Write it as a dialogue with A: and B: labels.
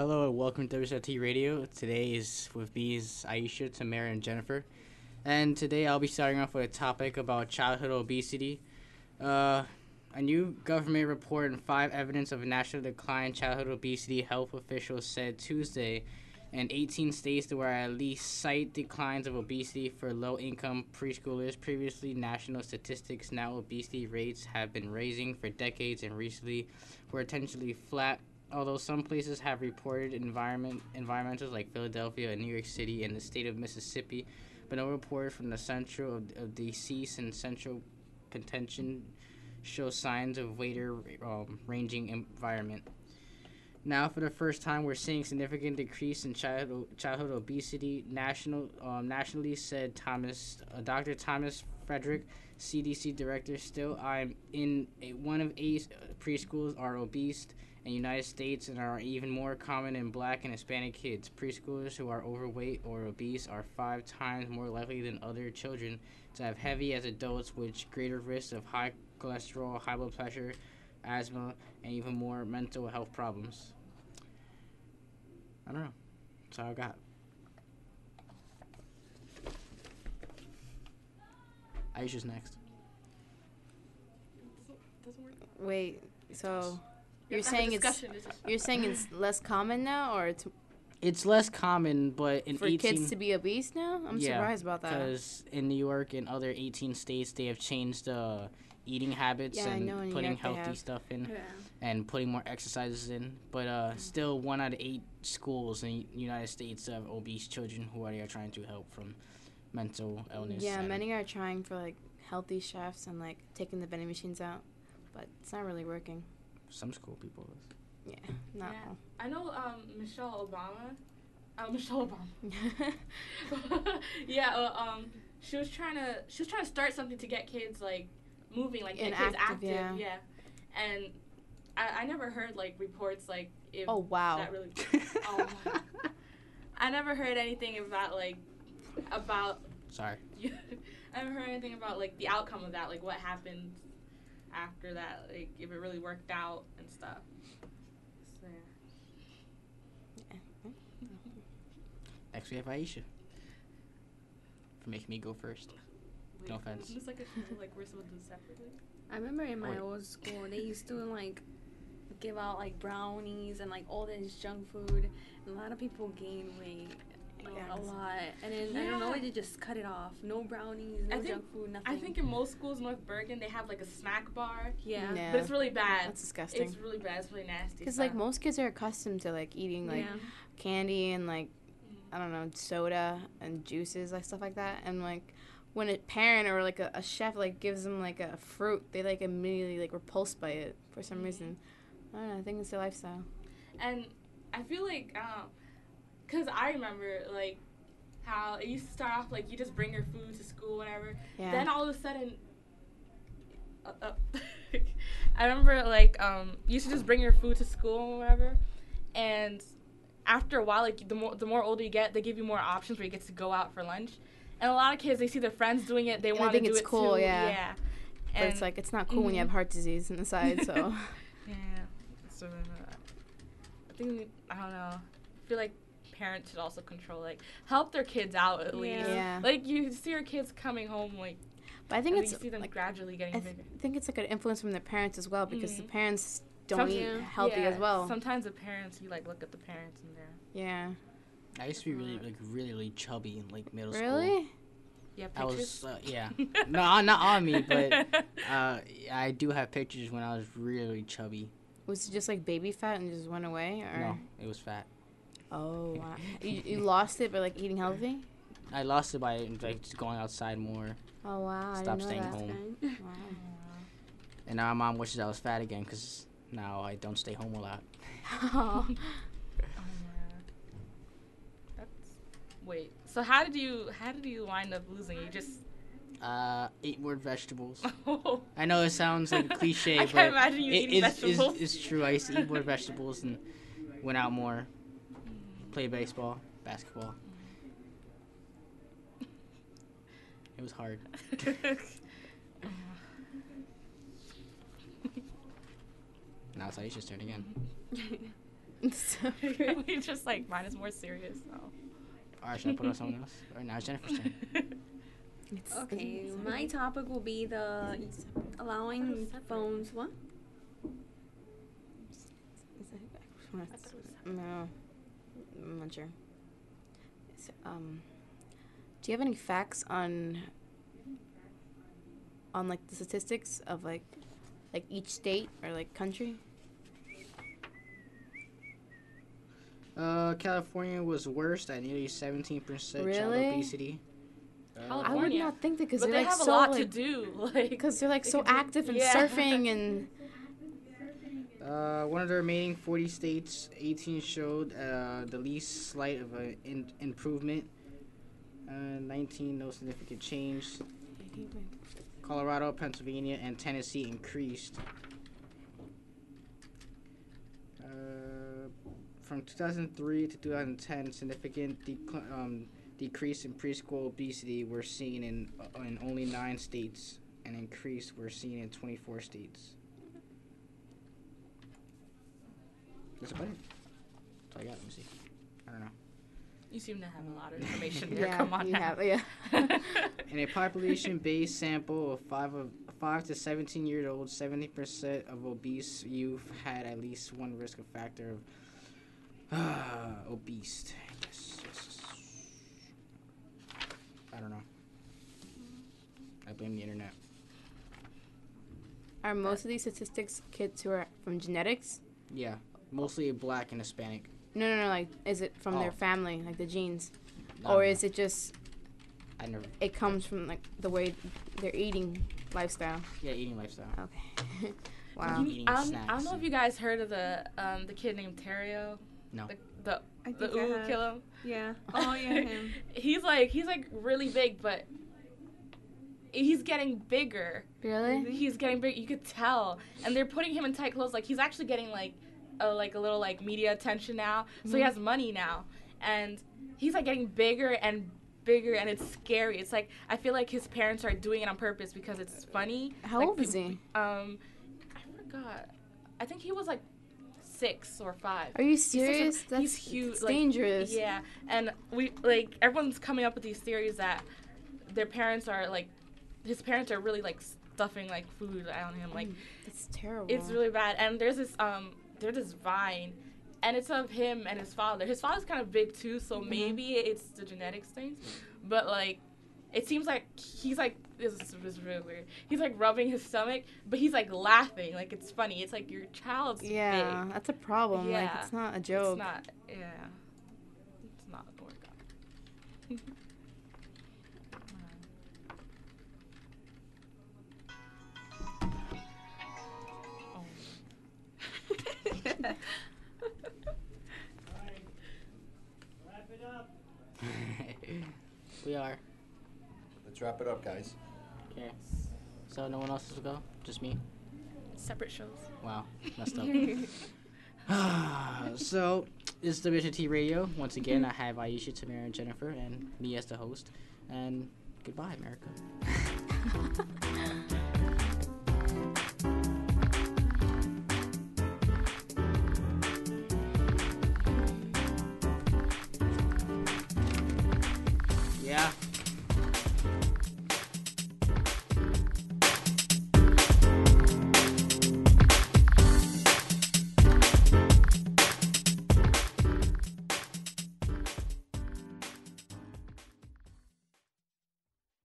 A: Hello and welcome to WSLT Radio. Today is with is Aisha, Tamara, and Jennifer. And today I'll be starting off with a topic about childhood obesity. Uh, a new government report and five evidence of a national decline in childhood obesity, health officials said Tuesday. And 18 states there were at least slight declines of obesity for low income preschoolers. Previously, national statistics now obesity rates have been raising for decades and recently were essentially flat although some places have reported environment environmentals like Philadelphia and New York City and the state of Mississippi, but no report from the central of, of decease and central contention show signs of waiter um, ranging environment. Now, for the first time, we're seeing significant decrease in childhood, childhood obesity. National, um, nationally, said Thomas, uh, Dr. Thomas Frieden, CDC director. Still, I'm in a, one of eight preschools are obese in United States and are even more common in black and Hispanic kids. Preschoolers who are overweight or obese are five times more likely than other children to have heavy as adults, which greater risk of high cholesterol, high blood pressure, asthma, and even more mental health problems. I don't know. That's all I got. Aisha's next.
B: Wait, so
C: You
B: you're
C: have to have a
B: saying it's
C: discussion, it's just-
B: you're saying it's less common now, or it's
A: It's less common, but in
B: for
A: 18
B: kids to be obese now? I'm
A: Yeah,
B: surprised about that.
A: because in New York and other 18 states, they have changed uh, eating habits
B: Yeah,
A: and
B: know in New
A: putting
B: York
A: healthy stuff in
C: Yeah.
A: and putting more exercises in. But uh, still, one out of eight schools in the United States have obese children who are, they are trying to help from mental illness.
B: Yeah, many are trying for like healthy chefs and like taking the vending machines out, but it's not really working.
A: Some school people.
B: Yeah, not
C: Yeah.
B: all.
C: I know um, Michelle Obama. Uh, Michelle Obama. yeah. Uh, um, she was trying to she was trying to start something to get kids like moving, like get kids active.
B: yeah.
C: And I, I never heard like reports like if
B: oh wow.
C: that really. Oh my. I never heard anything about like about
A: Sorry.
C: I haven't heard anything about like the outcome of that, like what happened after that, like if it really worked out and stuff. So, yeah.
A: Next, we have Aisha. For making me go first. No
C: Wait,
A: offense.
C: It's like a show, like we're supposed to do separately.
D: I remember in my oh,
A: Wait.
D: old school, they used to like give out like brownies and like all this junk food. And a lot of people gain weight. Like,
B: Yeah.
D: a lot, and then I don't know,
C: Yeah.
D: they just cut it off. No brownies, no
C: think-
D: junk food, nothing.
C: I think in most schools North Bergen they have like a snack bar,
D: yeah,
B: Yeah.
C: but it's really bad.
B: That's disgusting.
C: It's really bad. It's really nasty.
B: Because like most kids are accustomed to like eating like
D: yeah.
B: candy and like I don't know soda and juices like stuff like that, and like when a parent or like a, a chef like gives them like a fruit, they like immediately like repulsed by it for some
C: Mhm.
B: reason. I don't know. I think it's their lifestyle.
C: And I feel like, um, cause I remember like how it used to start off like you just bring your food to school, whatever.
B: Yeah.
C: Then all of a sudden, uh, uh, I remember like um, you used to just bring your food to school or whatever, and after a while, like the more the more older you get, they give you more options where you get to go out for lunch. And a lot of kids, they see their friends doing it, they
B: And
C: want to
B: think
C: do
B: it's
C: it
B: cool,
C: too.
B: yeah.
C: yeah.
B: but it's like it's not cool when you
C: Mhm.
B: have heart disease in the side. So
C: Yeah. So I think I don't know. I feel like parents should also control like help their kids out at least.
B: Yeah.
C: Like you see your kids coming home like
B: but I think it's
C: you see them
B: like
C: gradually getting bigger.
B: I th-
C: bigger.
B: think it's like an influence from the parents as well because the
C: Mhm.
B: parents don't
C: Some-
B: eat
D: Yeah.
B: healthy
C: Yeah,
B: as well.
C: Sometimes the parents you like look at the parents and they're
B: yeah.
A: I used to be really, like, really, really chubby in like middle school.
B: Really?
C: you have
A: I was, uh, yeah. no, not on me, but uh, I do have pictures when I was really chubby.
B: Was it just like baby fat and just went away, or?
A: No, it was fat.
B: Oh wow. you, you lost it by like eating healthy?
A: I lost it by like just going outside more,
B: Oh wow. I
A: Stop
B: didn't know
A: staying
B: that.
A: home.
B: Wow.
A: and now my mom wishes I was fat again because now I don't stay home a lot.
C: Oh, yeah. That's wait. So how did you how did you wind up losing? You just
A: Uh, ate more vegetables.
C: oh.
A: I know it sounds like cliche,
C: I
A: but
C: can't imagine you
A: it- it's, it's-
C: vegetables.
A: It's, true. I used to eat more vegetables and went out more, play baseball, basketball. It was hard. Now it's Aisha's turn again.
B: So-
C: we just like mine is more serious. So.
A: All right, should I put on someone else? Or now it's Jennifer's turn.
B: It's-
D: Okay, my topic will be the allowing phones. What?
B: No, I'm not sure. So, um, do you have any facts on on like the statistics of like like each state or like country?
A: Uh, California was worst at nearly 17% child
B: Really?
A: obesity. Uh,
B: I would not think that because they're
C: they
B: like
C: have
B: so
C: a lot
B: like,
C: to do. Like
B: because they're like so
C: could do-
B: active and
C: yeah.
B: surfing and
A: Uh, one of the remaining 40 states, 18 showed uh, the least slight of an in- improvement. Uh, 19, no significant change. Colorado, Pennsylvania, and Tennessee increased. Uh, from 2003 to 2010, significant decl- um, decrease in preschool obesity were seen in, uh, in only nine states, and increase were seen in 24 states. That's about it. That's all I got. Let me see. I don't know.
C: You seem to have a lot of information there.
B: yeah,
C: Come on
B: you
C: now.
B: have yeah.
A: In a population-based sample of five of five to seventeen year olds, seventy percent of obese youth had at least one risk factor of uh, obese. Yes, yes. I don't know. I blame the internet.
B: Are most of these statistics kids who are from genetics?
A: Yeah, mostly black and Hispanic.
B: No, no, no. Like, is it from
A: Oh.
B: their family, like the genes,
A: I
B: or
A: don't
B: is it just
A: I never.
B: it comes from like the way they're eating lifestyle?
A: Yeah, eating lifestyle.
B: Okay. wow.
A: You-
C: You-
A: Eating
C: I, don't, I don't know if you guys heard of the um the kid named Terrio.
A: No.
C: The the,
D: I
C: the ooh
D: have.
C: kill him.
D: Yeah. Oh yeah, him.
C: he's like he's like really big, but he's getting bigger.
B: Really?
C: He's getting big. You could tell, and they're putting him in tight clothes. Like he's actually getting like a like a little like media attention now. So he
B: Mhm.
C: has money now, and he's like getting bigger and bigger, and it's scary. It's like I feel like his parents are doing it on purpose because it's funny.
B: How
C: Like,
B: old is he?
C: Um, I forgot. I think he was like six or five.
B: Are you serious? That's
C: he's huge,
B: It's
C: like,
B: dangerous.
C: Yeah, and we like everyone's coming up with these theories that their parents are like, his parents are really like stuffing like food on him. Like
B: it's terrible.
C: it's really bad. And there's this um there's this vine, and it's of him and his father. His father's kind of big too, so
B: Mhm.
C: maybe it's the genetics thing. But like, it seems like he's like this is, this is really weird. He's like rubbing his stomach, but he's like laughing. Like it's funny. It's like your child's
B: yeah,
C: big.
B: that's a problem. Like
C: Yeah.
B: it's not a joke.
C: It's not. Yeah. It's not a workout.
A: we are.
E: Let's wrap it up, guys.
A: Okay. So no one else has to go? Just me?
C: Separate shows.
A: Wow. Messed up. so, this is WHIT Radio. Once again, I have Aisha, Tamara, and Jennifer, and me as the host. And goodbye, America. Yeah.